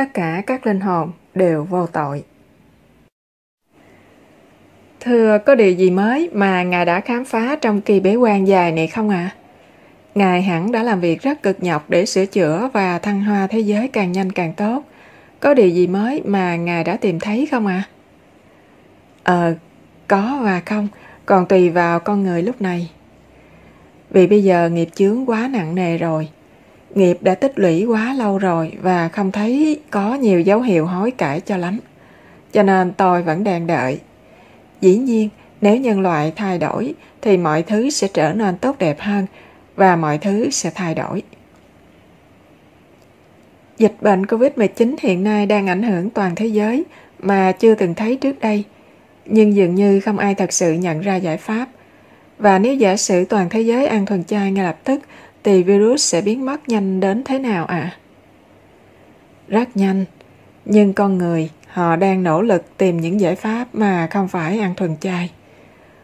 tất cả các linh hồn đều vô tội. Thưa, có điều gì mới mà Ngài đã khám phá trong kỳ bế quan dài này không ạ? À? Ngài hẳn đã làm việc rất cực nhọc để sửa chữa và thăng hoa thế giới càng nhanh càng tốt. Có điều gì mới mà Ngài đã tìm thấy không ạ? À? Ờ, có và không, còn tùy vào con người lúc này. Vì bây giờ nghiệp chướng quá nặng nề rồi. Nghiệp đã tích lũy quá lâu rồi và không thấy có nhiều dấu hiệu hối cải cho lắm. Cho nên tôi vẫn đang đợi. Dĩ nhiên, nếu nhân loại thay đổi thì mọi thứ sẽ trở nên tốt đẹp hơn và mọi thứ sẽ thay đổi. Dịch bệnh COVID-19 hiện nay đang ảnh hưởng toàn thế giới mà chưa từng thấy trước đây, nhưng dường như không ai thật sự nhận ra giải pháp. Và nếu giả sử toàn thế giới ăn thuần chay ngay lập tức, thì virus sẽ biến mất nhanh đến thế nào ạ? À? Rất nhanh, nhưng con người họ đang nỗ lực tìm những giải pháp mà không phải ăn thuần chay.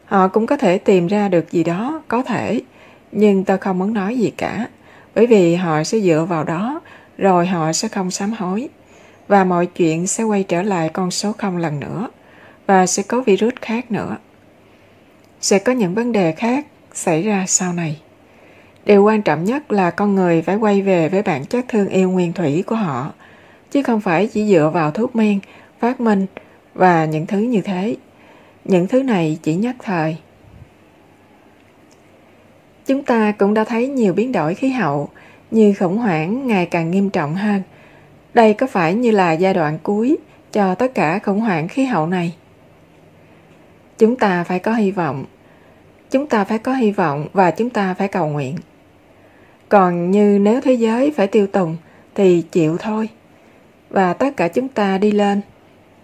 Họ cũng có thể tìm ra được gì đó, có thể, nhưng tôi không muốn nói gì cả, bởi vì họ sẽ dựa vào đó, rồi họ sẽ không sám hối. Và mọi chuyện sẽ quay trở lại con số không lần nữa, và sẽ có virus khác nữa. Sẽ có những vấn đề khác xảy ra sau này. Điều quan trọng nhất là con người phải quay về với bản chất thương yêu nguyên thủy của họ, chứ không phải chỉ dựa vào thuốc men, phát minh và những thứ như thế. Những thứ này chỉ nhất thời. Chúng ta cũng đã thấy nhiều biến đổi khí hậu, như khủng hoảng ngày càng nghiêm trọng hơn. Đây có phải như là giai đoạn cuối cho tất cả khủng hoảng khí hậu này? Chúng ta phải có hy vọng. Chúng ta phải có hy vọng và chúng ta phải cầu nguyện. Còn như nếu thế giới phải tiêu tùng thì chịu thôi. Và tất cả chúng ta đi lên.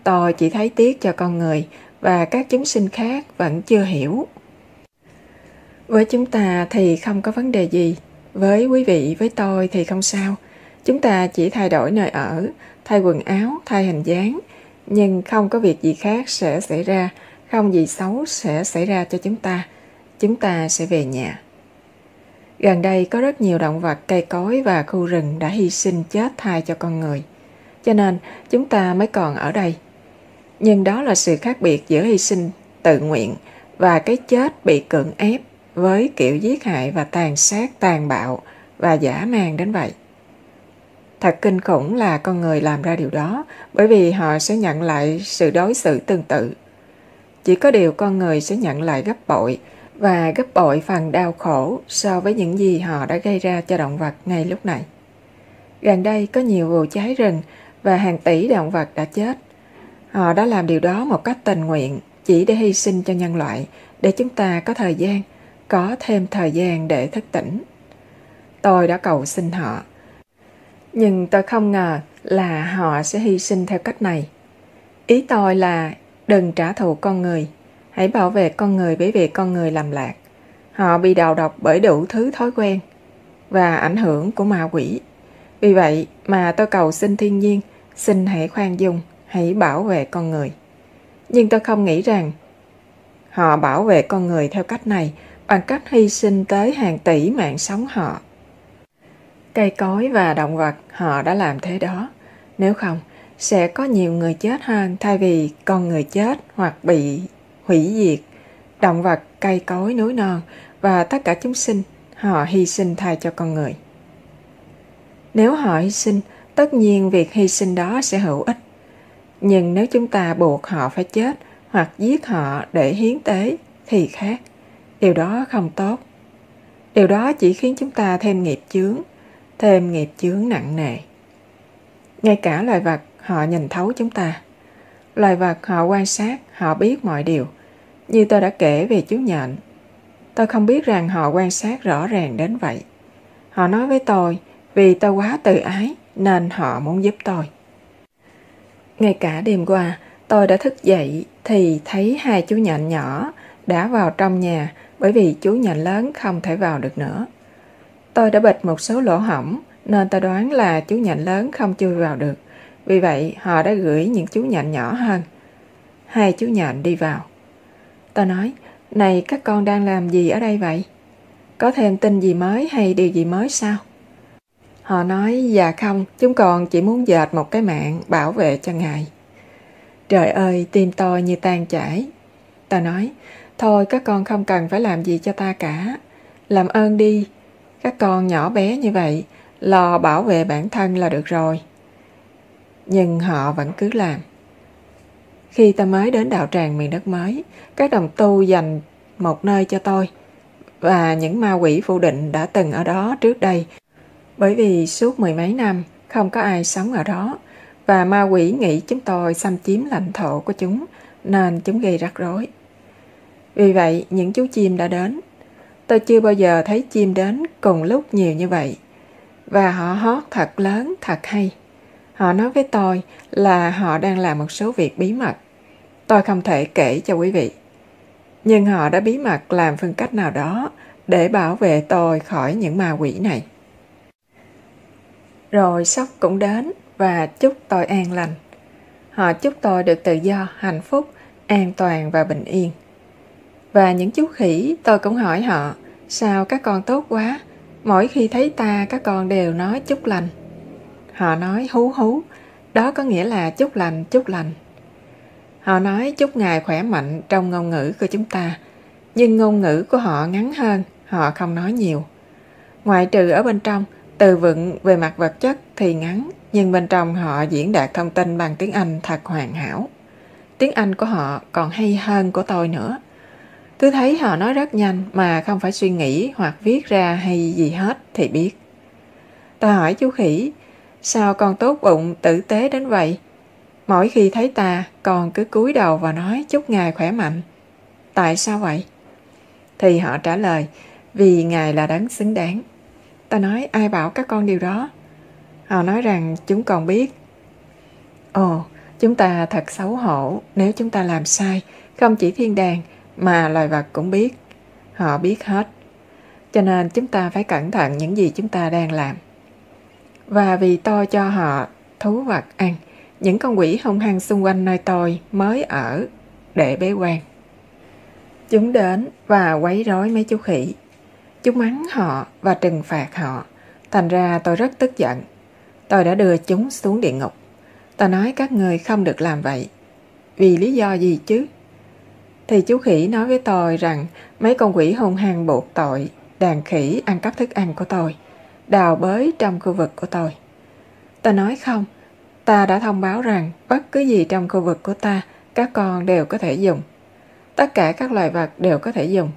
Tôi chỉ thấy tiếc cho con người và các chúng sinh khác vẫn chưa hiểu. Với chúng ta thì không có vấn đề gì. Với quý vị, với tôi thì không sao. Chúng ta chỉ thay đổi nơi ở, thay quần áo, thay hình dáng. Nhưng không có việc gì khác sẽ xảy ra, không gì xấu sẽ xảy ra cho chúng ta. Chúng ta sẽ về nhà. Gần đây có rất nhiều động vật, cây cối và khu rừng đã hy sinh chết thay cho con người. Cho nên chúng ta mới còn ở đây. Nhưng đó là sự khác biệt giữa hy sinh tự nguyện và cái chết bị cưỡng ép với kiểu giết hại và tàn sát tàn bạo và giả man đến vậy. Thật kinh khủng là con người làm ra điều đó bởi vì họ sẽ nhận lại sự đối xử tương tự. Chỉ có điều con người sẽ nhận lại gấp bội và gấp bội phần đau khổ so với những gì họ đã gây ra cho động vật ngay lúc này. Gần đây có nhiều vụ cháy rừng và hàng tỷ động vật đã chết. Họ đã làm điều đó một cách tình nguyện chỉ để hy sinh cho nhân loại để chúng ta có thời gian, có thêm thời gian để thức tỉnh. Tôi đã cầu xin họ. Nhưng tôi không ngờ là họ sẽ hy sinh theo cách này. Ý tôi là đừng trả thù con người Hãy bảo vệ con người bởi vì con người làm lạc. Họ bị đào độc bởi đủ thứ thói quen và ảnh hưởng của ma quỷ. Vì vậy mà tôi cầu xin thiên nhiên, xin hãy khoan dung, hãy bảo vệ con người. Nhưng tôi không nghĩ rằng họ bảo vệ con người theo cách này bằng cách hy sinh tới hàng tỷ mạng sống họ. Cây cối và động vật họ đã làm thế đó. Nếu không, sẽ có nhiều người chết hơn thay vì con người chết hoặc bị hủy diệt, động vật, cây cối, núi non và tất cả chúng sinh, họ hy sinh thay cho con người. Nếu họ hy sinh, tất nhiên việc hy sinh đó sẽ hữu ích. Nhưng nếu chúng ta buộc họ phải chết hoặc giết họ để hiến tế thì khác. Điều đó không tốt. Điều đó chỉ khiến chúng ta thêm nghiệp chướng, thêm nghiệp chướng nặng nề. Ngay cả loài vật họ nhìn thấu chúng ta. Loài vật họ quan sát, họ biết mọi điều. Như tôi đã kể về chú nhện. Tôi không biết rằng họ quan sát rõ ràng đến vậy. Họ nói với tôi, vì tôi quá tự ái nên họ muốn giúp tôi. Ngay cả đêm qua, tôi đã thức dậy thì thấy hai chú nhện nhỏ đã vào trong nhà bởi vì chú nhện lớn không thể vào được nữa. Tôi đã bịt một số lỗ hỏng nên tôi đoán là chú nhện lớn không chui vào được. Vì vậy, họ đã gửi những chú nhện nhỏ hơn. Hai chú nhện đi vào. Tao nói, này các con đang làm gì ở đây vậy? Có thêm tin gì mới hay điều gì mới sao? Họ nói dạ không, chúng con chỉ muốn dệt một cái mạng bảo vệ cho ngài. Trời ơi, tim tôi như tan chảy. Ta nói, thôi các con không cần phải làm gì cho ta cả. Làm ơn đi, các con nhỏ bé như vậy, lo bảo vệ bản thân là được rồi. Nhưng họ vẫn cứ làm. Khi ta mới đến đạo tràng miền đất mới, các đồng tu dành một nơi cho tôi và những ma quỷ phụ định đã từng ở đó trước đây bởi vì suốt mười mấy năm không có ai sống ở đó và ma quỷ nghĩ chúng tôi xâm chiếm lãnh thổ của chúng nên chúng gây rắc rối. Vì vậy, những chú chim đã đến. Tôi chưa bao giờ thấy chim đến cùng lúc nhiều như vậy. Và họ hót thật lớn, thật hay. Họ nói với tôi là họ đang làm một số việc bí mật. Tôi không thể kể cho quý vị. Nhưng họ đã bí mật làm phương cách nào đó để bảo vệ tôi khỏi những ma quỷ này. Rồi sóc cũng đến và chúc tôi an lành. Họ chúc tôi được tự do, hạnh phúc, an toàn và bình yên. Và những chú khỉ tôi cũng hỏi họ, sao các con tốt quá, mỗi khi thấy ta các con đều nói chúc lành. Họ nói hú hú, đó có nghĩa là chúc lành, chúc lành. Họ nói chúc ngài khỏe mạnh trong ngôn ngữ của chúng ta, nhưng ngôn ngữ của họ ngắn hơn, họ không nói nhiều. Ngoại trừ ở bên trong, từ vựng về mặt vật chất thì ngắn, nhưng bên trong họ diễn đạt thông tin bằng tiếng Anh thật hoàn hảo. Tiếng Anh của họ còn hay hơn của tôi nữa. Cứ thấy họ nói rất nhanh mà không phải suy nghĩ hoặc viết ra hay gì hết thì biết. Ta hỏi chú khỉ, sao con tốt bụng, tử tế đến vậy? Mỗi khi thấy ta, còn cứ cúi đầu và nói chúc ngài khỏe mạnh. Tại sao vậy? Thì họ trả lời, vì ngài là đấng xứng đáng. Ta nói ai bảo các con điều đó? Họ nói rằng chúng còn biết. Ồ, chúng ta thật xấu hổ nếu chúng ta làm sai, không chỉ thiên đàng mà loài vật cũng biết. Họ biết hết. Cho nên chúng ta phải cẩn thận những gì chúng ta đang làm. Và vì tôi cho họ thú vật ăn, những con quỷ hung hăng xung quanh nơi tôi mới ở để bế quan. Chúng đến và quấy rối mấy chú khỉ. Chúng mắng họ và trừng phạt họ. Thành ra tôi rất tức giận. Tôi đã đưa chúng xuống địa ngục. Tôi nói các người không được làm vậy. Vì lý do gì chứ? Thì chú khỉ nói với tôi rằng mấy con quỷ hung hăng buộc tội đàn khỉ ăn cắp thức ăn của tôi, đào bới trong khu vực của tôi. Tôi nói không, ta đã thông báo rằng bất cứ gì trong khu vực của ta, các con đều có thể dùng. Tất cả các loài vật đều có thể dùng.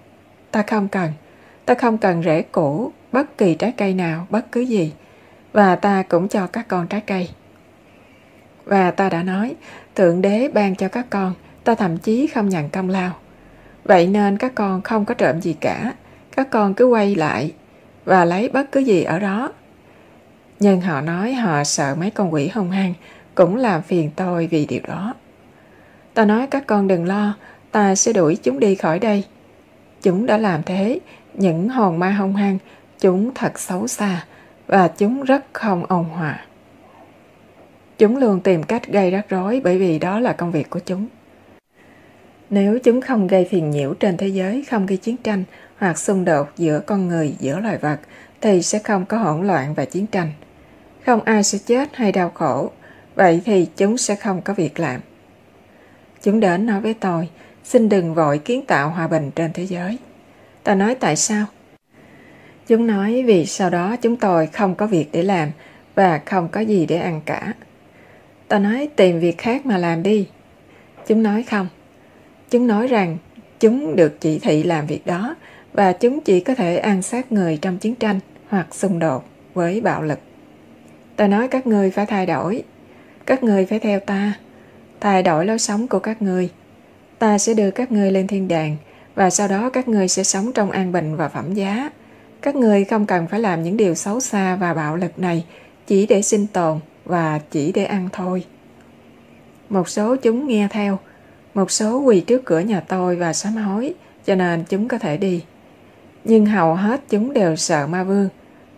Ta không cần. Ta không cần rễ củ, bất kỳ trái cây nào, bất cứ gì. Và ta cũng cho các con trái cây. Và ta đã nói, Thượng Đế ban cho các con, ta thậm chí không nhận công lao. Vậy nên các con không có trộm gì cả. Các con cứ quay lại và lấy bất cứ gì ở đó. Nhưng họ nói họ sợ mấy con quỷ hung hăng cũng làm phiền tôi vì điều đó. Ta nói các con đừng lo, ta sẽ đuổi chúng đi khỏi đây. Chúng đã làm thế, những hồn ma hung hăng, chúng thật xấu xa và chúng rất không ôn hòa. Chúng luôn tìm cách gây rắc rối bởi vì đó là công việc của chúng. Nếu chúng không gây phiền nhiễu trên thế giới, không gây chiến tranh hoặc xung đột giữa con người, giữa loài vật, thì sẽ không có hỗn loạn và chiến tranh. Không ai sẽ chết hay đau khổ, vậy thì chúng sẽ không có việc làm. Chúng đến nói với tôi, xin đừng vội kiến tạo hòa bình trên thế giới. Ta nói tại sao? Chúng nói vì sau đó chúng tôi không có việc để làm và không có gì để ăn cả. Ta nói tìm việc khác mà làm đi. Chúng nói không. Chúng nói rằng chúng được chỉ thị làm việc đó và chúng chỉ có thể ăn sát người trong chiến tranh hoặc xung đột với bạo lực. Ta nói các người phải thay đổi. Các người phải theo ta. Thay đổi lối sống của các người. Ta sẽ đưa các người lên thiên đàng và sau đó các người sẽ sống trong an bình và phẩm giá. Các người không cần phải làm những điều xấu xa và bạo lực này chỉ để sinh tồn và chỉ để ăn thôi. Một số chúng nghe theo, một số quỳ trước cửa nhà tôi và sám hối, cho nên chúng có thể đi. Nhưng hầu hết chúng đều sợ ma vương,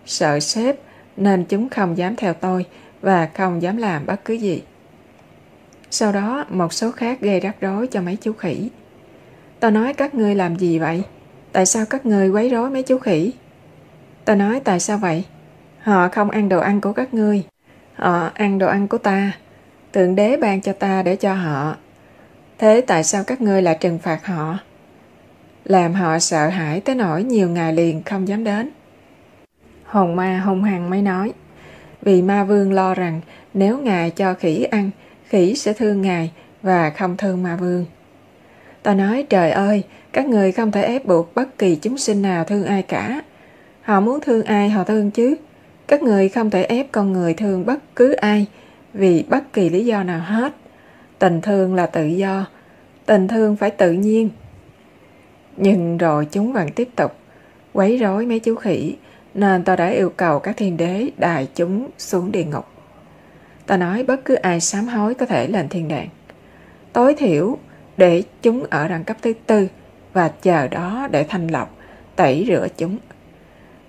sợ sếp, nên chúng không dám theo tôi và không dám làm bất cứ gì. Sau đó, một số khác gây rắc rối cho mấy chú khỉ. Tôi nói các ngươi làm gì vậy? Tại sao các ngươi quấy rối mấy chú khỉ? Tôi nói tại sao vậy? Họ không ăn đồ ăn của các ngươi. Họ ăn đồ ăn của ta. Tượng đế ban cho ta để cho họ. Thế tại sao các ngươi lại trừng phạt họ? Làm họ sợ hãi tới nỗi nhiều ngày liền không dám đến. Hồn ma hung hăng mới nói. Vì ma vương lo rằng nếu ngài cho khỉ ăn, khỉ sẽ thương ngài và không thương ma vương. Ta nói trời ơi, các người không thể ép buộc bất kỳ chúng sinh nào thương ai cả. Họ muốn thương ai họ thương chứ. Các người không thể ép con người thương bất cứ ai vì bất kỳ lý do nào hết. Tình thương là tự do. Tình thương phải tự nhiên. Nhưng rồi chúng vẫn tiếp tục quấy rối mấy chú khỉ nên ta đã yêu cầu các thiên đế đài chúng xuống địa ngục. Ta nói bất cứ ai sám hối có thể lên thiên đàng. Tối thiểu để chúng ở đẳng cấp thứ tư và chờ đó để thanh lọc, tẩy rửa chúng.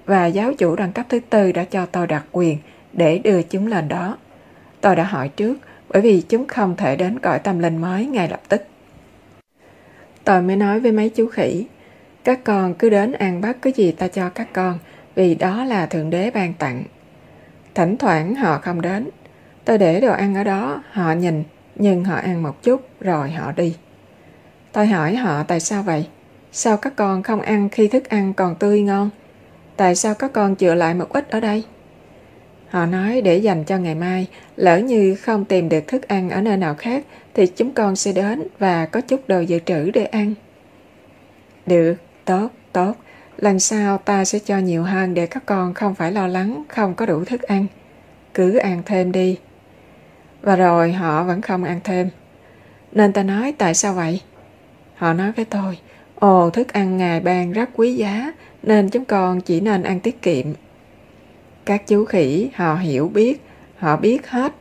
Và giáo chủ đẳng cấp thứ tư đã cho tôi đặc quyền để đưa chúng lên đó. Tôi đã hỏi trước bởi vì chúng không thể đến cõi tâm linh mới ngay lập tức. Tôi mới nói với mấy chú khỉ, các con cứ đến ăn bắt cái gì ta cho các con, vì đó là Thượng Đế ban tặng. Thỉnh thoảng họ không đến. Tôi để đồ ăn ở đó, họ nhìn, nhưng họ ăn một chút rồi họ đi. Tôi hỏi họ tại sao vậy? Sao các con không ăn khi thức ăn còn tươi ngon? Tại sao các con chữa lại một ít ở đây? Họ nói để dành cho ngày mai, lỡ như không tìm được thức ăn ở nơi nào khác thì chúng con sẽ đến và có chút đồ dự trữ để ăn. Được, tốt, tốt. Lần sau ta sẽ cho nhiều hơn để các con không phải lo lắng không có đủ thức ăn. Cứ ăn thêm đi. Và rồi họ vẫn không ăn thêm. Nên ta nói tại sao vậy? Họ nói với tôi, ồ thức ăn ngài ban rất quý giá nên chúng con chỉ nên ăn tiết kiệm. Các chú khỉ họ hiểu biết, họ biết hết,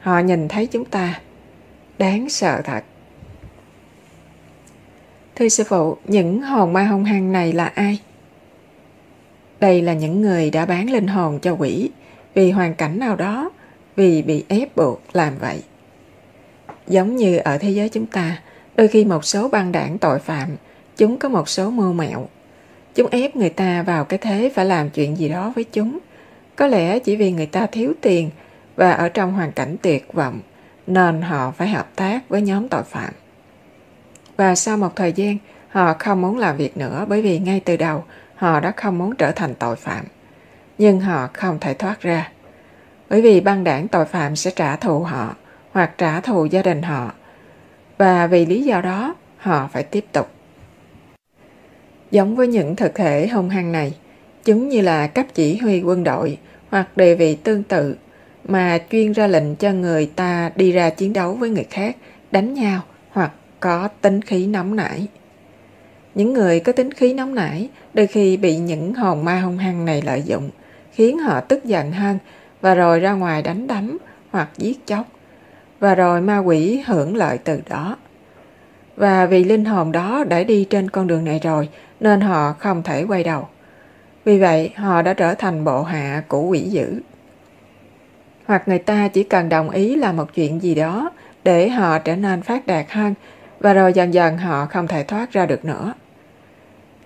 họ nhìn thấy chúng ta. Đáng sợ thật. Thưa sư phụ, những hồn ma hung hăng này là ai? Đây là những người đã bán linh hồn cho quỷ vì hoàn cảnh nào đó, vì bị ép buộc làm vậy. Giống như ở thế giới chúng ta, đôi khi một số băng đảng tội phạm, chúng có một số mưu mẹo. Chúng ép người ta vào cái thế phải làm chuyện gì đó với chúng. Có lẽ chỉ vì người ta thiếu tiền và ở trong hoàn cảnh tuyệt vọng, nên họ phải hợp tác với nhóm tội phạm. Và sau một thời gian, họ không muốn làm việc nữa bởi vì ngay từ đầu họ đã không muốn trở thành tội phạm. Nhưng họ không thể thoát ra. Bởi vì băng đảng tội phạm sẽ trả thù họ hoặc trả thù gia đình họ. Và vì lý do đó, họ phải tiếp tục. Giống với những thực thể hung hăng này, chúng như là cấp chỉ huy quân đội hoặc địa vị tương tự mà chuyên ra lệnh cho người ta đi ra chiến đấu với người khác, đánh nhau hoặc có tính khí nóng nảy. Những người có tính khí nóng nảy đôi khi bị những hồn ma hung hăng này lợi dụng, khiến họ tức giận hơn và rồi ra ngoài đánh đấm hoặc giết chóc. Và rồi ma quỷ hưởng lợi từ đó. Và vì linh hồn đó đã đi trên con đường này rồi nên họ không thể quay đầu. Vì vậy họ đã trở thành bộ hạ của quỷ dữ. Hoặc người ta chỉ cần đồng ý làm một chuyện gì đó để họ trở nên phát đạt hơn và rồi dần dần họ không thể thoát ra được nữa.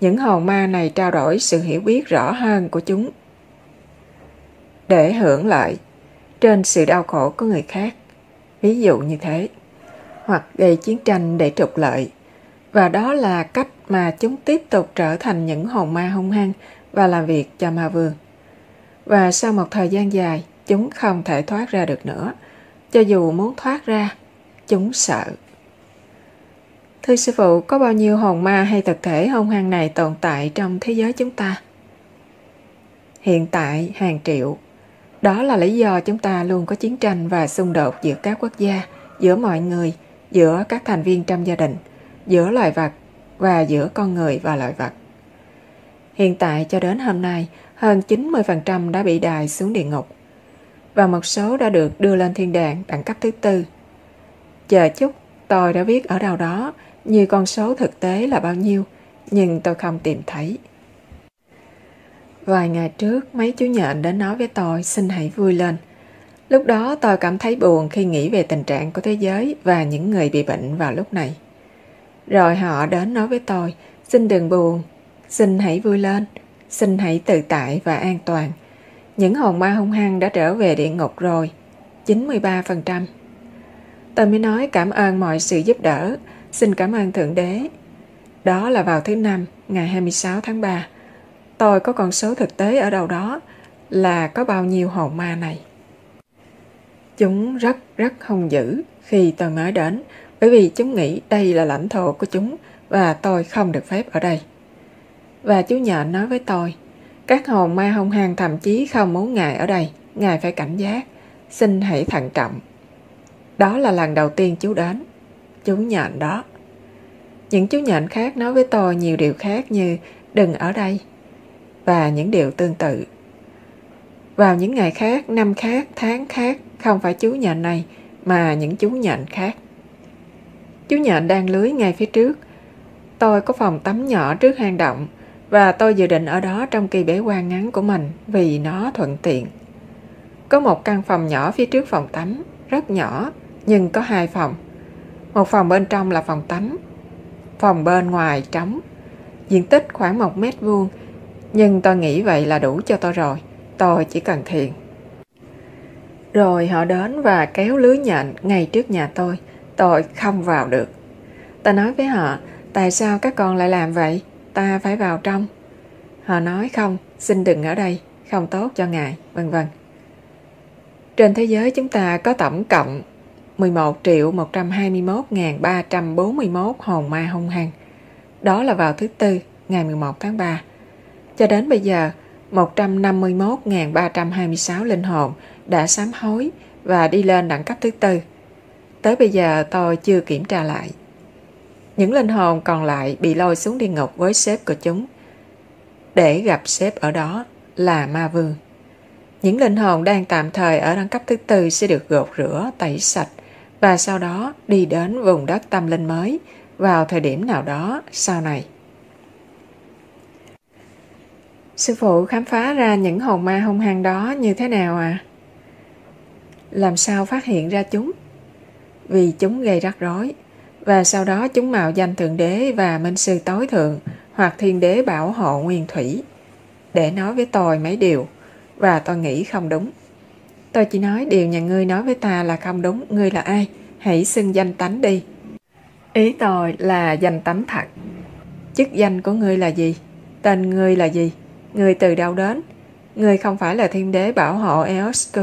Những hồn ma này trao đổi sự hiểu biết rõ hơn của chúng để hưởng lợi trên sự đau khổ của người khác. Ví dụ như thế. Hoặc gây chiến tranh để trục lợi. Và đó là cách mà chúng tiếp tục trở thành những hồn ma hung hăng và làm việc cho ma vương. Và sau một thời gian dài, chúng không thể thoát ra được nữa. Cho dù muốn thoát ra, chúng sợ. Thưa sư phụ, có bao nhiêu hồn ma hay thực thể hung hăng này tồn tại trong thế giới chúng ta? Hiện tại, hàng triệu. Đó là lý do chúng ta luôn có chiến tranh và xung đột giữa các quốc gia, giữa mọi người, giữa các thành viên trong gia đình, giữa loài vật và giữa con người và loài vật. Hiện tại cho đến hôm nay, hơn 90% đã bị đài xuống địa ngục và một số đã được đưa lên thiên đàng đẳng cấp thứ tư. Chờ chút, tôi đã viết ở đâu đó như con số thực tế là bao nhiêu, nhưng tôi không tìm thấy. Vài ngày trước, mấy chú nhện đến nói với tôi xin hãy vui lên. Lúc đó tôi cảm thấy buồn khi nghĩ về tình trạng của thế giới và những người bị bệnh vào lúc này. Rồi họ đến nói với tôi, xin đừng buồn, xin hãy vui lên, xin hãy tự tại và an toàn. Những hồn ma hung hăng đã trở về địa ngục rồi, 93%. Tôi mới nói cảm ơn mọi sự giúp đỡ, xin cảm ơn Thượng Đế. Đó là vào thứ năm, ngày 26 tháng 3. Tôi có con số thực tế ở đâu đó là có bao nhiêu hồn ma này. Chúng rất rất hung dữ khi tôi mới đến bởi vì chúng nghĩ đây là lãnh thổ của chúng và tôi không được phép ở đây. Và chú nhện nói với tôi, các hồn ma hung hăng thậm chí không muốn ngài ở đây, ngài phải cảnh giác, xin hãy thận trọng. Đó là lần đầu tiên chú đến, chú nhện đó. Những chú nhện khác nói với tôi nhiều điều khác như đừng ở đây và những điều tương tự. Vào những ngày khác, năm khác, tháng khác, không phải chú nhện này mà những chú nhện khác. Chú nhện đang lưới ngay phía trước. Tôi có phòng tắm nhỏ trước hang động và tôi dự định ở đó trong kỳ bế quan ngắn của mình vì nó thuận tiện. Có một căn phòng nhỏ phía trước phòng tắm, rất nhỏ, nhưng có hai phòng. Một phòng bên trong là phòng tắm, phòng bên ngoài trống. Diện tích khoảng một mét vuông, nhưng tôi nghĩ vậy là đủ cho tôi rồi. Tôi chỉ cần thiền. Rồi họ đến và kéo lưới nhện ngay trước nhà tôi. Tôi không vào được. Ta nói với họ, tại sao các con lại làm vậy? Ta phải vào trong. Họ nói không, xin đừng ở đây, không tốt cho ngài, vân vân. Trên thế giới chúng ta có tổng cộng 11 triệu 121.341 hồn ma hung hăng. Đó là vào thứ Tư, ngày 11 tháng 3. Cho đến bây giờ, 151.326 linh hồn đã sám hối và đi lên đẳng cấp thứ Tư. Tới bây giờ tôi chưa kiểm tra lại. Những linh hồn còn lại bị lôi xuống địa ngục với sếp của chúng. Để gặp sếp ở đó là ma vương. Những linh hồn đang tạm thời ở đẳng cấp thứ tư sẽ được gột rửa, tẩy sạch và sau đó đi đến vùng đất tâm linh mới, vào thời điểm nào đó sau này. Sư phụ khám phá ra những hồn ma hung hăng đó như thế nào à? Làm sao phát hiện ra chúng? Vì chúng gây rắc rối, và sau đó chúng mạo danh Thượng Đế và Minh Sư Tối Thượng hoặc Thiên Đế bảo hộ Nguyên Thủy để nói với tôi mấy điều, và tôi nghĩ không đúng. Tôi chỉ nói điều nhà ngươi nói với ta là không đúng, ngươi là ai? Hãy xưng danh tánh đi. Ý tôi là danh tánh thật. Chức danh của ngươi là gì? Tên ngươi là gì? Ngươi từ đâu đến? Ngươi không phải là thiên đế bảo hộ Eosku.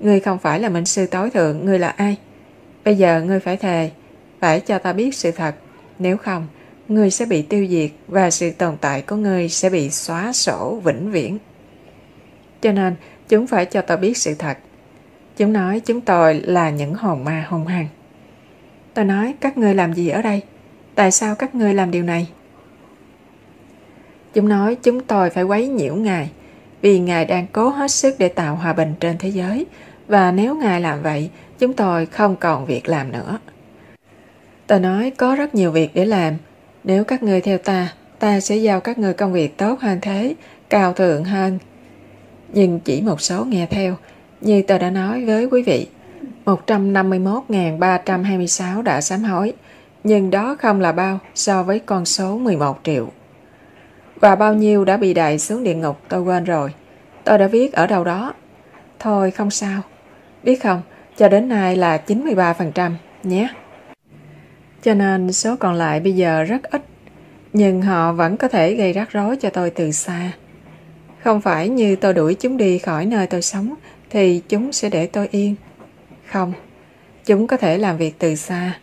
Ngươi không phải là minh sư tối thượng. Ngươi là ai? Bây giờ ngươi phải thề. Phải cho ta biết sự thật. Nếu không, ngươi sẽ bị tiêu diệt và sự tồn tại của ngươi sẽ bị xóa sổ vĩnh viễn. Cho nên, chúng phải cho ta biết sự thật. Chúng nói chúng tôi là những hồn ma hung hăng. Tôi nói các ngươi làm gì ở đây? Tại sao các ngươi làm điều này? Chúng nói chúng tôi phải quấy nhiễu Ngài vì Ngài đang cố hết sức để tạo hòa bình trên thế giới và nếu Ngài làm vậy, chúng tôi không còn việc làm nữa. Tôi nói có rất nhiều việc để làm. Nếu các ngươi theo ta, ta sẽ giao các ngươi công việc tốt hơn thế, cao thượng hơn. Nhưng chỉ một số nghe theo, như tôi đã nói với quý vị, 151.326 đã sám hối, nhưng đó không là bao so với con số 11 triệu. Và bao nhiêu đã bị đày xuống địa ngục tôi quên rồi. Tôi đã viết ở đâu đó. Thôi không sao. Biết không, cho đến nay là 93% nhé. Cho nên số còn lại bây giờ rất ít. Nhưng họ vẫn có thể gây rắc rối cho tôi từ xa. Không phải như tôi đuổi chúng đi khỏi nơi tôi sống thì chúng sẽ để tôi yên. Không, chúng có thể làm việc từ xa.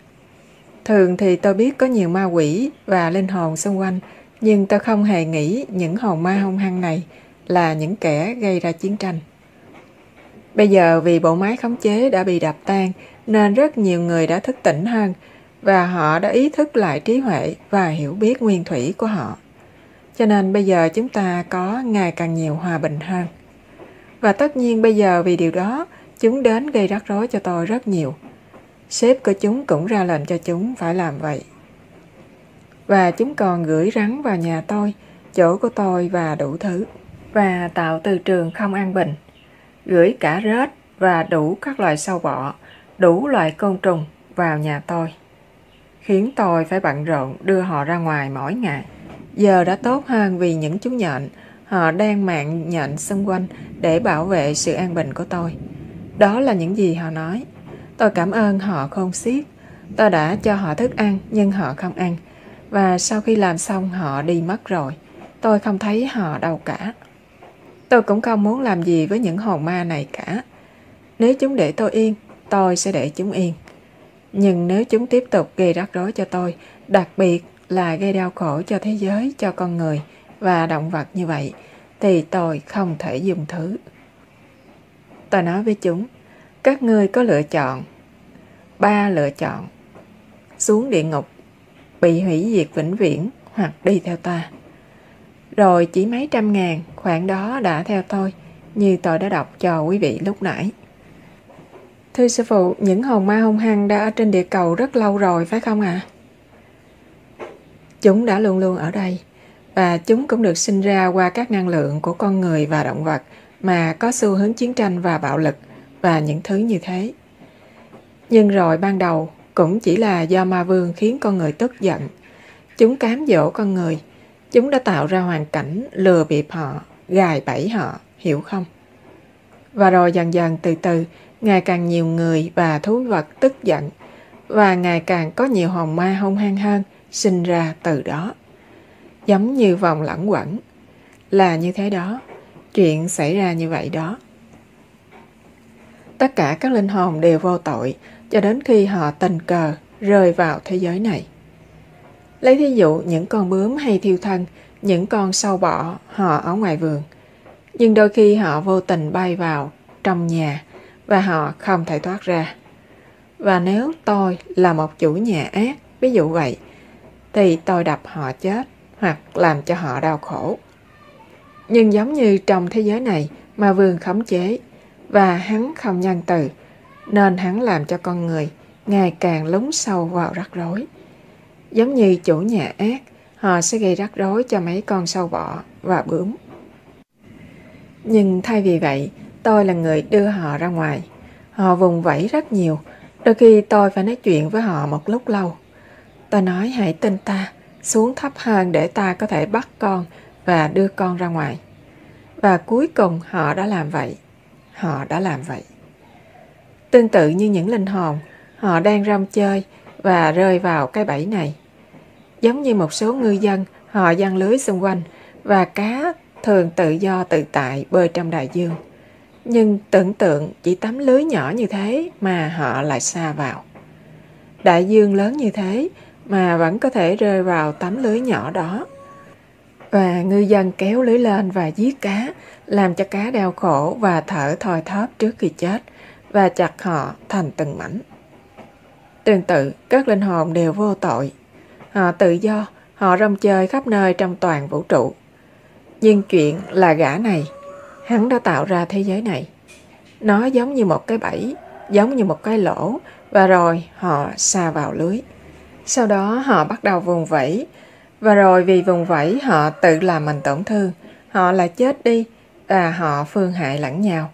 Thường thì tôi biết có nhiều ma quỷ và linh hồn xung quanh nhưng tôi không hề nghĩ những hồn ma hung hăng này là những kẻ gây ra chiến tranh. Bây giờ vì bộ máy khống chế đã bị đập tan nên rất nhiều người đã thức tỉnh hơn và họ đã ý thức lại trí huệ và hiểu biết nguyên thủy của họ. Cho nên bây giờ chúng ta có ngày càng nhiều hòa bình hơn. Và tất nhiên bây giờ vì điều đó, chúng đến gây rắc rối cho tôi rất nhiều. Sếp của chúng cũng ra lệnh cho chúng phải làm vậy. Và chúng còn gửi rắn vào nhà tôi, chỗ của tôi và đủ thứ. Và tạo từ trường không an bình. Gửi cả rết và đủ các loài sâu bọ, đủ loại côn trùng vào nhà tôi. Khiến tôi phải bận rộn đưa họ ra ngoài mỗi ngày. Giờ đã tốt hơn vì những chú nhện, họ đang mạng nhện xung quanh để bảo vệ sự an bình của tôi. Đó là những gì họ nói. Tôi cảm ơn họ không xiết. Tôi đã cho họ thức ăn nhưng họ không ăn. Và sau khi làm xong họ đi mất rồi. Tôi không thấy họ đâu cả. Tôi cũng không muốn làm gì với những hồn ma này cả. Nếu chúng để tôi yên, tôi sẽ để chúng yên. Nhưng nếu chúng tiếp tục gây rắc rối cho tôi, đặc biệt là gây đau khổ cho thế giới, cho con người và động vật như vậy, thì tôi không thể dùng thứ. Tôi nói với chúng, các ngươi có lựa chọn. Ba lựa chọn. Xuống địa ngục, bị hủy diệt vĩnh viễn hoặc đi theo ta. Rồi chỉ mấy trăm ngàn khoảng đó đã theo tôi, như tôi đã đọc cho quý vị lúc nãy. Thưa sư phụ, những hồn ma hung hăng đã ở trên địa cầu rất lâu rồi phải không ạ? À? Chúng đã luôn luôn ở đây và chúng cũng được sinh ra qua các năng lượng của con người và động vật mà có xu hướng chiến tranh và bạo lực và những thứ như thế. Nhưng rồi ban đầu cũng chỉ là do ma vương khiến con người tức giận. Chúng cám dỗ con người. Chúng đã tạo ra hoàn cảnh lừa bịp họ, gài bẫy họ, hiểu không? Và rồi dần dần từ từ, ngày càng nhiều người và thú vật tức giận và ngày càng có nhiều hồn ma hung hăng hơn sinh ra từ đó. Giống như vòng lẩn quẩn. Là như thế đó. Chuyện xảy ra như vậy đó. Tất cả các linh hồn đều vô tội cho đến khi họ tình cờ rơi vào thế giới này. Lấy thí dụ những con bướm hay thiêu thân, những con sâu bọ họ ở ngoài vườn. Nhưng đôi khi họ vô tình bay vào trong nhà và họ không thể thoát ra. Và nếu tôi là một chủ nhà ác, ví dụ vậy, thì tôi đập họ chết hoặc làm cho họ đau khổ. Nhưng giống như trong thế giới này mà vương khống chế và hắn không nhân từ, nên hắn làm cho con người ngày càng lún sâu vào rắc rối. Giống như chủ nhà ác, họ sẽ gây rắc rối cho mấy con sâu bọ và bướm. Nhưng thay vì vậy, tôi là người đưa họ ra ngoài. Họ vùng vẫy rất nhiều, đôi khi tôi phải nói chuyện với họ một lúc lâu ta nói hãy tin ta, xuống thấp hơn để ta có thể bắt con và đưa con ra ngoài. Và cuối cùng họ đã làm vậy. Họ đã làm vậy. Tương tự như những linh hồn, họ đang rong chơi và rơi vào cái bẫy này. Giống như một số ngư dân, họ giăng lưới xung quanh và cá thường tự do tự tại bơi trong đại dương. Nhưng tưởng tượng chỉ tấm lưới nhỏ như thế mà họ lại xa vào. Đại dương lớn như thế mà vẫn có thể rơi vào tấm lưới nhỏ đó. Và ngư dân kéo lưới lên và giết cá, làm cho cá đau khổ và thở thoi thóp trước khi chết và chặt họ thành từng mảnh. Tương tự, các linh hồn đều vô tội. Họ tự do, họ rong chơi khắp nơi trong toàn vũ trụ. Nhưng chuyện là gã này, hắn đã tạo ra thế giới này. Nó giống như một cái bẫy, giống như một cái lỗ, và rồi họ xa vào lưới. Sau đó họ bắt đầu vùng vẫy, và rồi vì vùng vẫy họ tự làm mình tổn thương, họ là chết đi và họ phương hại lẫn nhau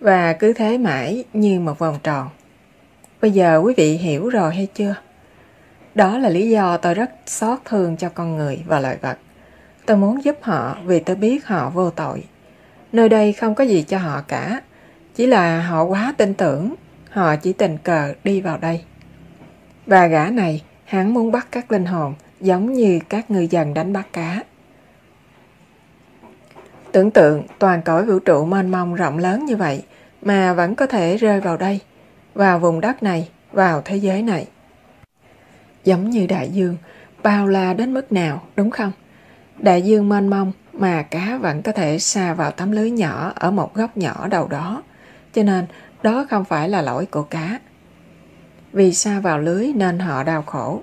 và cứ thế mãi như một vòng tròn. Bây giờ quý vị hiểu rồi hay chưa? Đó là lý do tôi rất xót thương cho con người và loài vật. Tôi muốn giúp họ vì tôi biết họ vô tội. Nơi đây không có gì cho họ cả, chỉ là họ quá tin tưởng, họ chỉ tình cờ đi vào đây. Và gã này Hắn muốn bắt các linh hồn giống như các ngư dân đánh bắt cá. Tưởng tượng toàn cõi vũ trụ mênh mông rộng lớn như vậy mà vẫn có thể rơi vào đây, vào vùng đất này, vào thế giới này. Giống như đại dương, bao la đến mức nào, đúng không? Đại dương mênh mông mà cá vẫn có thể xa vào tấm lưới nhỏ ở một góc nhỏ đầu đó. Cho nên đó không phải là lỗi của cá. Vì xa vào lưới nên họ đau khổ.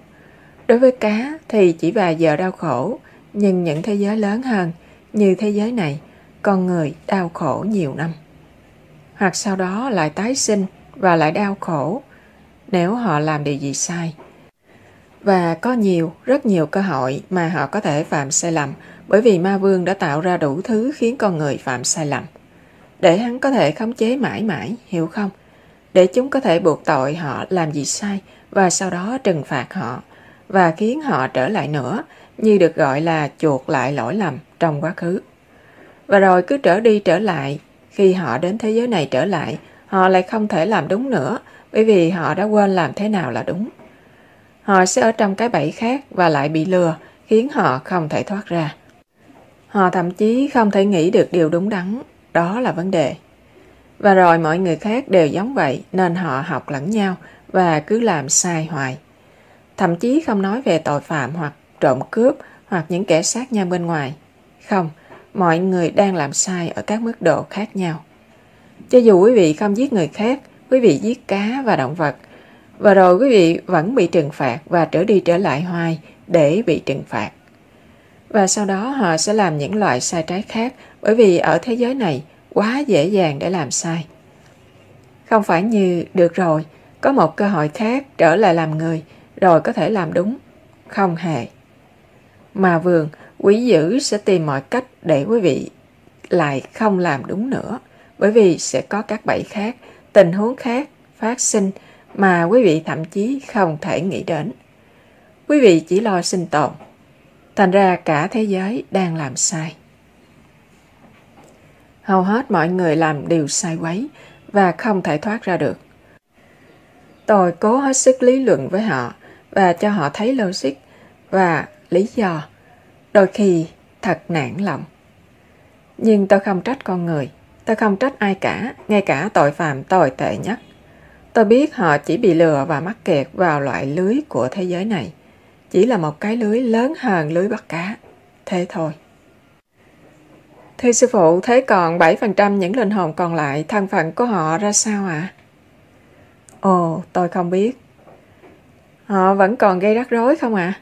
Đối với cá thì chỉ vài giờ đau khổ, nhưng những thế giới lớn hơn, như thế giới này, con người đau khổ nhiều năm. Hoặc sau đó lại tái sinh và lại đau khổ nếu họ làm điều gì sai. Và có nhiều, rất nhiều cơ hội mà họ có thể phạm sai lầm bởi vì ma vương đã tạo ra đủ thứ khiến con người phạm sai lầm. Để hắn có thể khống chế mãi mãi, hiểu không? Để chúng có thể buộc tội họ làm gì sai và sau đó trừng phạt họ và khiến họ trở lại nữa như được gọi là chuộc lại lỗi lầm trong quá khứ. và rồi cứ trở đi trở lại. Khi họ đến thế giới này trở lại, họ lại không thể làm đúng nữa bởi vì họ đã quên làm thế nào là đúng. Họ sẽ ở trong cái bẫy khác và lại bị lừa, khiến họ không thể thoát ra. Họ thậm chí không thể nghĩ được điều đúng đắn, đó là vấn đề. Và rồi mọi người khác đều giống vậy nên họ học lẫn nhau và cứ làm sai hoài. Thậm chí không nói về tội phạm hoặc trộm cướp hoặc những kẻ sát nhau bên ngoài. Không, mọi người đang làm sai ở các mức độ khác nhau. Cho dù quý vị không giết người khác, quý vị giết cá và động vật, và rồi quý vị vẫn bị trừng phạt và trở đi trở lại hoài để bị trừng phạt. Và sau đó họ sẽ làm những loại sai trái khác bởi vì ở thế giới này quá dễ dàng để làm sai. Không phải như được rồi, có một cơ hội khác trở lại làm người rồi có thể làm đúng. Không hề. Mà vườn, quý dữ sẽ tìm mọi cách để quý vị lại không làm đúng nữa bởi vì sẽ có các bẫy khác, tình huống khác phát sinh mà quý vị thậm chí không thể nghĩ đến. Quý vị chỉ lo sinh tồn. Thành ra cả thế giới đang làm sai. Hầu hết mọi người làm đều sai quấy và không thể thoát ra được. Tôi cố hết sức lý luận với họ và cho họ thấy logic và lý do. Đôi khi thật nản lòng. Nhưng tôi không trách con người. Tôi không trách ai cả, ngay cả tội phạm tồi tệ nhất. Tôi biết họ chỉ bị lừa và mắc kẹt vào loại lưới của thế giới này. Chỉ là một cái lưới lớn hơn lưới bắt cá. Thế thôi. Thưa sư phụ, thế còn 7% những linh hồn còn lại, thân phận của họ ra sao ạ? À? Ồ, tôi không biết. Họ vẫn còn gây rắc rối không ạ? À?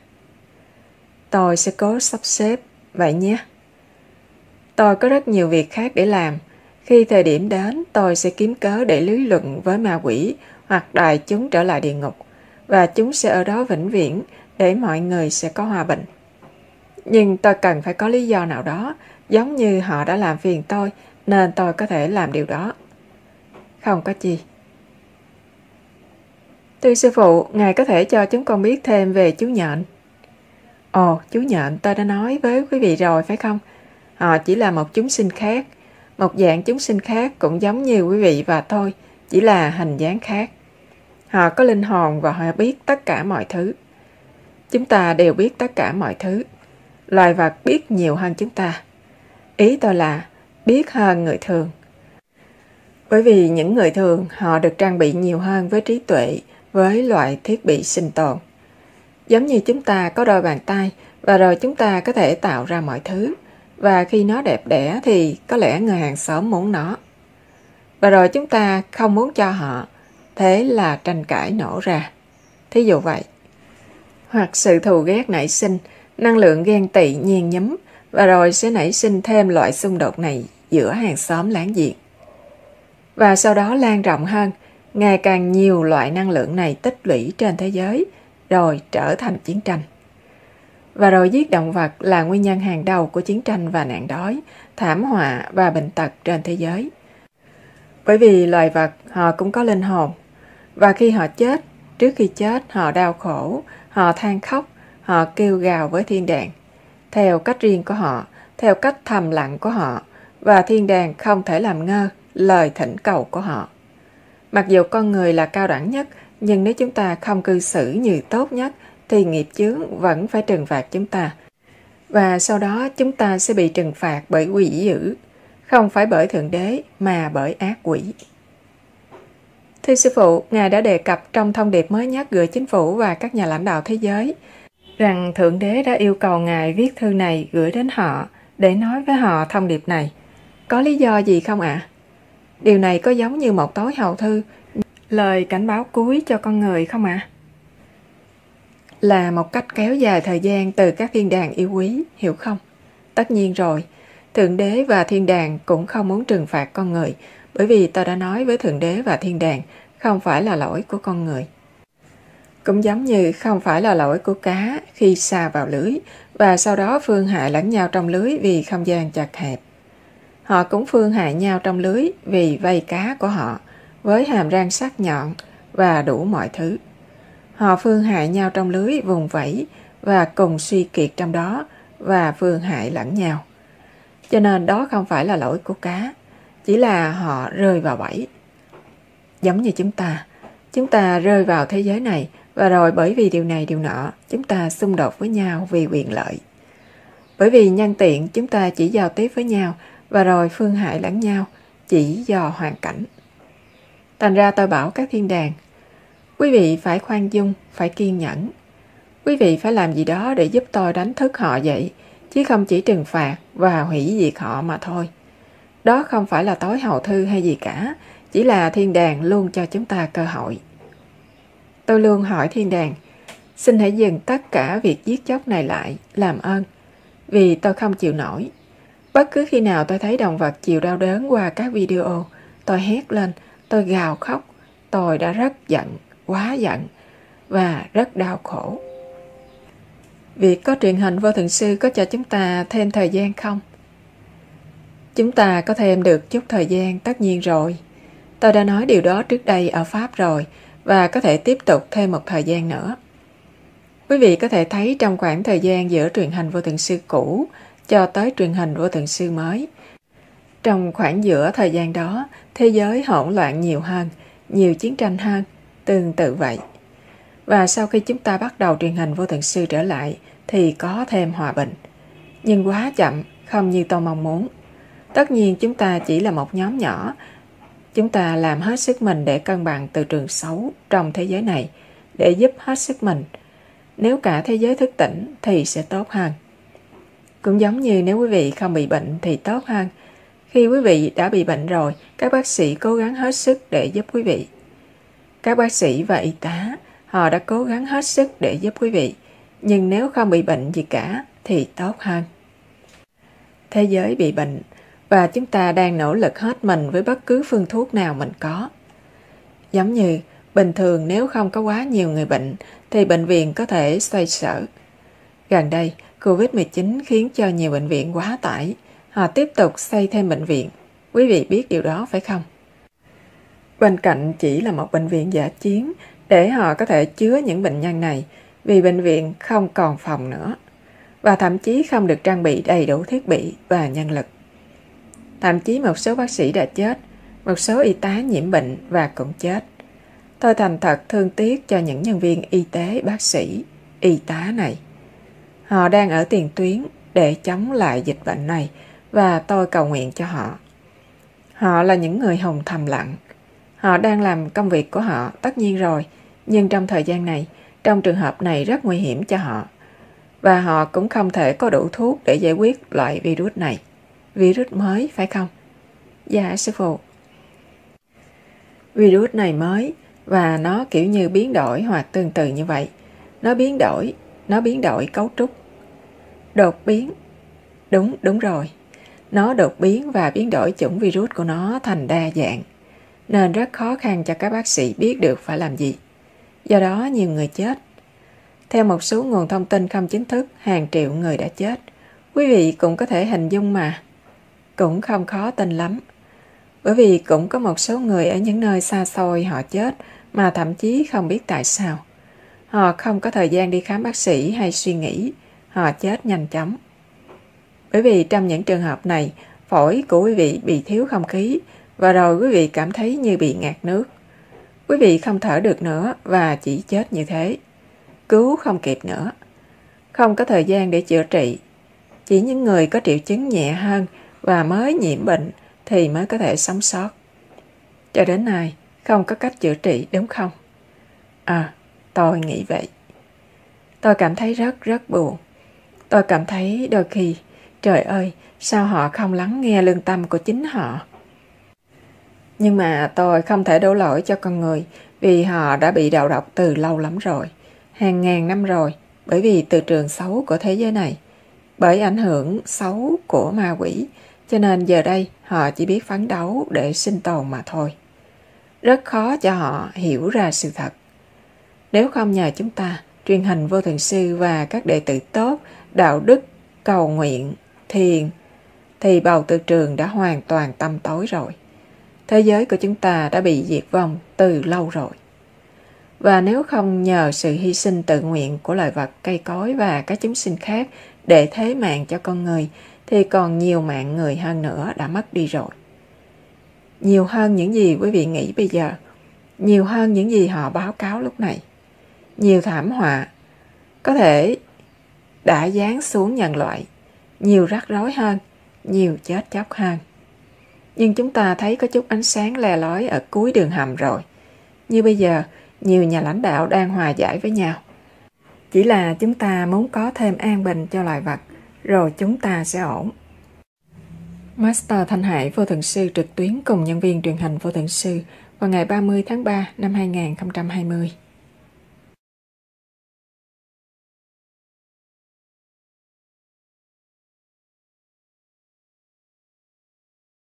Tôi sẽ cố sắp xếp, vậy nhé. Tôi có rất nhiều việc khác để làm. Khi thời điểm đến, tôi sẽ kiếm cớ để lý luận với ma quỷ hoặc đài chúng trở lại địa ngục và chúng sẽ ở đó vĩnh viễn để mọi người sẽ có hòa bình. Nhưng tôi cần phải có lý do nào đó, giống như họ đã làm phiền tôi, nên tôi có thể làm điều đó. Không có gì. Thưa sư phụ, Ngài có thể cho chúng con biết thêm về chú nhện. Ồ, chú nhện tôi đã nói với quý vị rồi phải không? Họ chỉ là một chúng sinh khác, một dạng chúng sinh khác cũng giống như quý vị và tôi, chỉ là hình dáng khác. Họ có linh hồn và họ biết tất cả mọi thứ. Chúng ta đều biết tất cả mọi thứ. Loài vật biết nhiều hơn chúng ta. Ý tôi là biết hơn người thường. Bởi vì những người thường họ được trang bị nhiều hơn với trí tuệ, với loại thiết bị sinh tồn. Giống như chúng ta có đôi bàn tay và rồi chúng ta có thể tạo ra mọi thứ. Và khi nó đẹp đẽ thì có lẽ người hàng xóm muốn nó. Và rồi chúng ta không muốn cho họ, thế là tranh cãi nổ ra. Thí dụ vậy. Hoặc sự thù ghét nảy sinh, năng lượng ghen tị nhiên nhấm, và rồi sẽ nảy sinh thêm loại xung đột này giữa hàng xóm láng giềng. Và sau đó lan rộng hơn, ngày càng nhiều loại năng lượng này tích lũy trên thế giới, rồi trở thành chiến tranh. Và rồi giết động vật là nguyên nhân hàng đầu của chiến tranh và nạn đói, thảm họa và bệnh tật trên thế giới. Bởi vì loài vật họ cũng có linh hồn. Và khi họ chết, trước khi chết họ đau khổ, họ than khóc, họ kêu gào với thiên đàng. Theo cách riêng của họ, theo cách thầm lặng của họ, và thiên đàng không thể làm ngơ lời thỉnh cầu của họ. Mặc dù con người là cao đẳng nhất, nhưng nếu chúng ta không cư xử như tốt nhất, thì nghiệp chướng vẫn phải trừng phạt chúng ta. Và sau đó chúng ta sẽ bị trừng phạt bởi quỷ dữ, không phải bởi Thượng Đế mà bởi ác quỷ. Thưa Sư Phụ, Ngài đã đề cập trong thông điệp mới nhất gửi chính phủ và các nhà lãnh đạo thế giới rằng Thượng Đế đã yêu cầu Ngài viết thư này gửi đến họ để nói với họ thông điệp này. Có lý do gì không ạ? À? Điều này có giống như một tối hậu thư, lời cảnh báo cuối cho con người không ạ? À? Là một cách kéo dài thời gian từ các thiên đàng yêu quý, hiểu không? Tất nhiên rồi, Thượng Đế và Thiên Đàng cũng không muốn trừng phạt con người, bởi vì tôi đã nói với Thượng Đế và Thiên Đàng không phải là lỗi của con người. Cũng giống như không phải là lỗi của cá khi xa vào lưới và sau đó phương hại lẫn nhau trong lưới vì không gian chặt hẹp. Họ cũng phương hại nhau trong lưới vì vây cá của họ với hàm răng sắc nhọn và đủ mọi thứ. Họ phương hại nhau trong lưới vùng vẫy và cùng suy kiệt trong đó và phương hại lẫn nhau. Cho nên đó không phải là lỗi của cá, chỉ là họ rơi vào bẫy. Giống như chúng ta, chúng ta rơi vào thế giới này và rồi bởi vì điều này điều nọ, chúng ta xung đột với nhau vì quyền lợi. Bởi vì nhân tiện chúng ta chỉ giao tiếp với nhau và rồi phương hại lẫn nhau chỉ do hoàn cảnh. Thành ra tôi bảo các thiên đàng, quý vị phải khoan dung, phải kiên nhẫn. Quý vị phải làm gì đó để giúp tôi đánh thức họ dậy, chứ không chỉ trừng phạt và hủy diệt họ mà thôi. Đó không phải là tối hậu thư hay gì cả, chỉ là thiên đàng luôn cho chúng ta cơ hội. Tôi luôn hỏi thiên đàng, xin hãy dừng tất cả việc giết chóc này lại, làm ơn, vì tôi không chịu nổi. Bất cứ khi nào tôi thấy động vật chịu đau đớn qua các video, tôi hét lên, tôi gào khóc, tôi đã rất giận, quá giận và rất đau khổ. Việc có truyền hình vô thượng sư có cho chúng ta thêm thời gian không? Chúng ta có thêm được chút thời gian tất nhiên rồi. Tôi đã nói điều đó trước đây ở Pháp rồi và có thể tiếp tục thêm một thời gian nữa. Quý vị có thể thấy trong khoảng thời gian giữa truyền hình vô thượng sư cũ cho tới truyền hình vô thượng sư mới. Trong khoảng giữa thời gian đó, thế giới hỗn loạn nhiều hơn, nhiều chiến tranh hơn, tương tự vậy. Và sau khi chúng ta bắt đầu truyền hình vô thượng sư trở lại, thì có thêm hòa bình. Nhưng quá chậm, không như tôi mong muốn. Tất nhiên chúng ta chỉ là một nhóm nhỏ. Chúng ta làm hết sức mình để cân bằng từ trường xấu trong thế giới này, để giúp hết sức mình. Nếu cả thế giới thức tỉnh thì sẽ tốt hơn. Cũng giống như nếu quý vị không bị bệnh thì tốt hơn. Khi quý vị đã bị bệnh rồi, các bác sĩ cố gắng hết sức để giúp quý vị. Các bác sĩ và y tá, họ đã cố gắng hết sức để giúp quý vị. Nhưng nếu không bị bệnh gì cả thì tốt hơn. Thế giới bị bệnh và chúng ta đang nỗ lực hết mình với bất cứ phương thuốc nào mình có. Giống như bình thường nếu không có quá nhiều người bệnh thì bệnh viện có thể xoay sở. Gần đây, COVID-19 khiến cho nhiều bệnh viện quá tải. Họ tiếp tục xây thêm bệnh viện. Quý vị biết điều đó phải không? Bên cạnh chỉ là một bệnh viện giả chiến để họ có thể chứa những bệnh nhân này vì bệnh viện không còn phòng nữa và thậm chí không được trang bị đầy đủ thiết bị và nhân lực. Thậm chí một số bác sĩ đã chết, một số y tá nhiễm bệnh và cũng chết. Tôi thành thật thương tiếc cho những nhân viên y tế, bác sĩ, y tá này. Họ đang ở tiền tuyến để chống lại dịch bệnh này và tôi cầu nguyện cho họ. Họ là những người hồng thầm lặng. Họ đang làm công việc của họ, tất nhiên rồi, nhưng trong thời gian này, trong trường hợp này rất nguy hiểm cho họ. Và họ cũng không thể có đủ thuốc để giải quyết loại virus này. Virus mới, phải không? Dạ, sư phụ. Virus này mới và nó kiểu như biến đổi hoặc tương tự như vậy. Nó biến đổi, nó biến đổi cấu trúc. Đột biến. Đúng, đúng rồi. Nó đột biến và biến đổi chủng virus của nó thành đa dạng, nên rất khó khăn cho các bác sĩ biết được phải làm gì. Do đó nhiều người chết. Theo một số nguồn thông tin không chính thức, hàng triệu người đã chết. Quý vị cũng có thể hình dung mà. Cũng không khó tin lắm. Bởi vì cũng có một số người ở những nơi xa xôi họ chết mà thậm chí không biết tại sao. Họ không có thời gian đi khám bác sĩ hay suy nghĩ. Họ chết nhanh chóng. Bởi vì trong những trường hợp này, phổi của quý vị bị thiếu không khí và rồi quý vị cảm thấy như bị ngạt nước. Quý vị không thở được nữa và chỉ chết như thế. Cứu không kịp nữa. Không có thời gian để chữa trị. Chỉ những người có triệu chứng nhẹ hơn và mới nhiễm bệnh thì mới có thể sống sót. Cho đến nay, không có cách chữa trị đúng không? À, tôi nghĩ vậy. Tôi cảm thấy rất rất buồn. Tôi cảm thấy đôi khi, trời ơi, sao họ không lắng nghe lương tâm của chính họ? Nhưng mà tôi không thể đổ lỗi cho con người vì họ đã bị đầu độc từ lâu lắm rồi, hàng ngàn năm rồi, bởi vì từ trường xấu của thế giới này, bởi ảnh hưởng xấu của ma quỷ, cho nên giờ đây họ chỉ biết phấn đấu để sinh tồn mà thôi. Rất khó cho họ hiểu ra sự thật. Nếu không nhờ chúng ta, truyền hình vô thường sư và các đệ tử tốt, đạo đức, cầu nguyện, thiền, thì bầu từ trường đã hoàn toàn tâm tối rồi. Thế giới của chúng ta đã bị diệt vong từ lâu rồi. Và nếu không nhờ sự hy sinh tự nguyện của loài vật, cây cối và các chúng sinh khác để thế mạng cho con người, thì còn nhiều mạng người hơn nữa đã mất đi rồi. Nhiều hơn những gì quý vị nghĩ bây giờ, nhiều hơn những gì họ báo cáo lúc này. Nhiều thảm họa có thể đã giáng xuống nhân loại, nhiều rắc rối hơn, nhiều chết chóc hơn. Nhưng chúng ta thấy có chút ánh sáng le lói ở cuối đường hầm rồi. Như bây giờ, nhiều nhà lãnh đạo đang hòa giải với nhau. Chỉ là chúng ta muốn có thêm an bình cho loài vật, rồi chúng ta sẽ ổn. Master Thanh Hải Vô Thượng Sư trực tuyến cùng nhân viên truyền hành Vô Thượng Sư vào ngày 30 tháng 3 năm 2020.